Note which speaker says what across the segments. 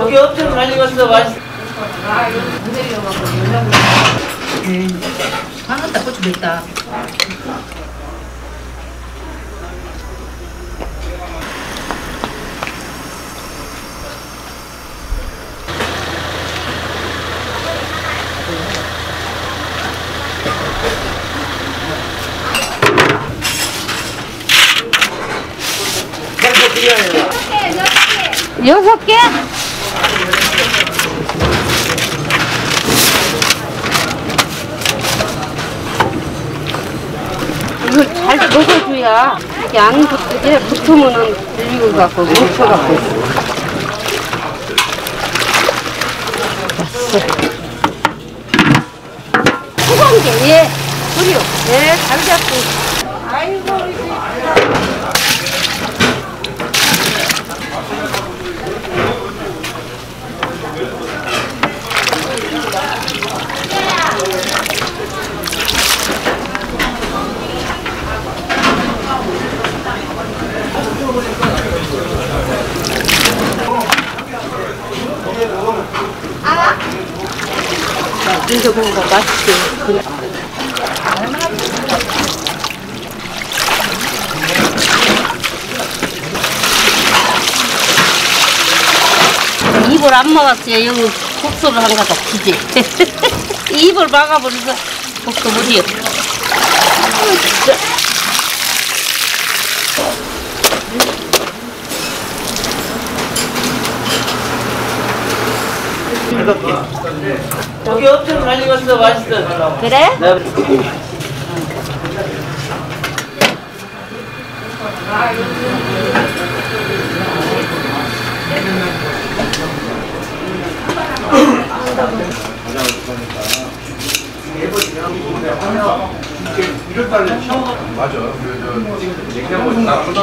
Speaker 1: 엄청 잘 익었어 맛있어
Speaker 2: 방긋다 고추 맵다.
Speaker 3: 여섯 개? 먹어줘야 양 붙게 붙으면은 들리고 갖고 뭉쳐 갖고 있어. 수건게 예. 그리요 예잘 잡고 아이고 이제 이거 뭔가 맛있게 입을 안 막았어요. 여기 국소를 한 가닥 기지. 입을 막아버려서 국소 못이요. 아유, 진짜.
Speaker 1: 뜨겁게 저기 엄청 잘 익었어 맛있어
Speaker 3: 그래?
Speaker 1: 네.
Speaker 4: 이럴 달에 처음 맞아. 그저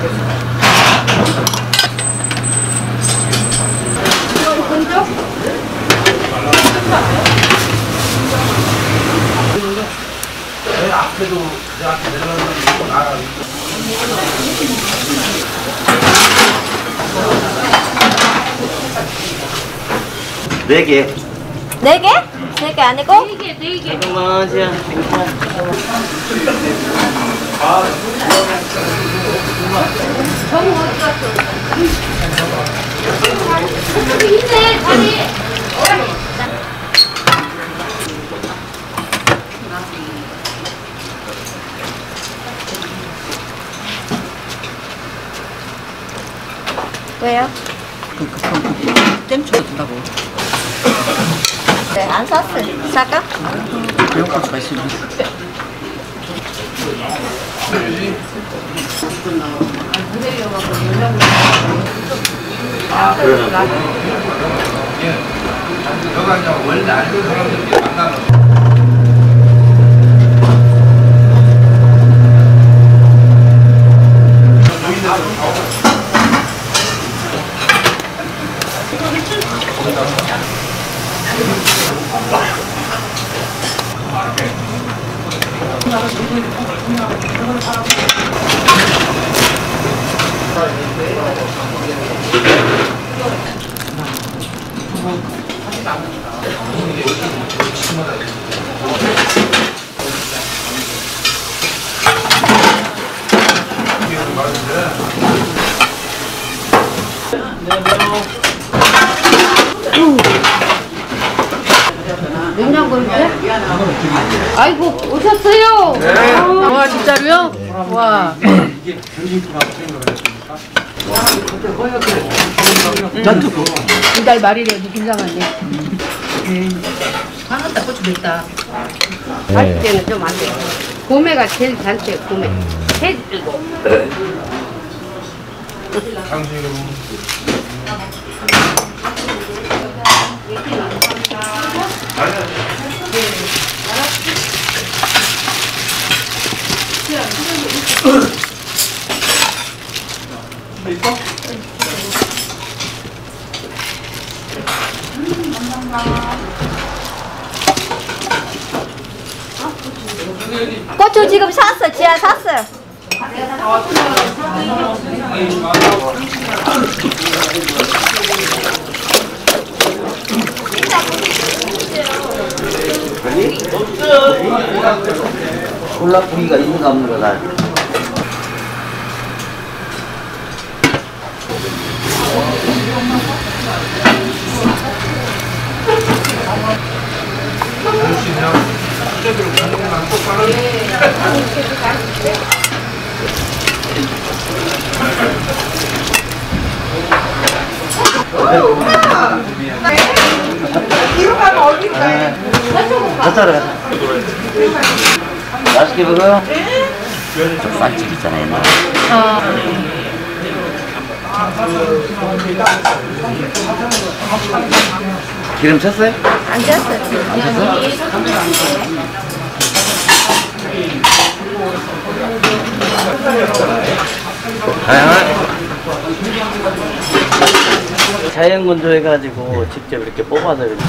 Speaker 4: 나 초등학교 다닐 때
Speaker 1: 네개
Speaker 3: 네 개? 네 개 아니고?
Speaker 1: 잠깐만 지야
Speaker 3: 왜요?
Speaker 2: 땡초도 준다고.
Speaker 3: 네, 안 샀어요. 살까?
Speaker 2: 배고파서 맛있 는
Speaker 4: 여가 이제 원래 알던 사람들끼리 만나는
Speaker 3: 냉장고에 아이고 오셨어요.
Speaker 2: 와 진짜로요? 와. 전투. 이달 말이래 김장한데. 딱 고추 맵다.
Speaker 3: 할 때는 좀 안 돼. 고매가 제일 잔대 고매. 해 들고.
Speaker 5: 고추 지금 샀어. 지하 샀어요.
Speaker 1: 콜라뿌리가 있는가 없는가 나. 가자 가자. 맛있게 먹어요. 쌀집 있잖아요. 옛날에. 기름 쳤어요?
Speaker 5: 안 잤어요.
Speaker 1: 안 쳤어? 자연 건조해가지고 직접 이렇게 뽑아서 이렇게.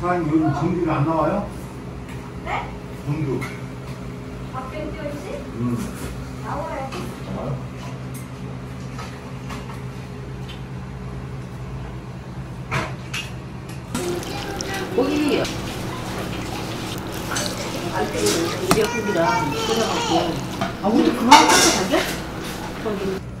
Speaker 6: 사장님 요즘 전기가 안 나와요? 네? 전기.
Speaker 2: 고기. 미역국이랑 끓여갖고. 아, 우리 그만 끓여 안 돼?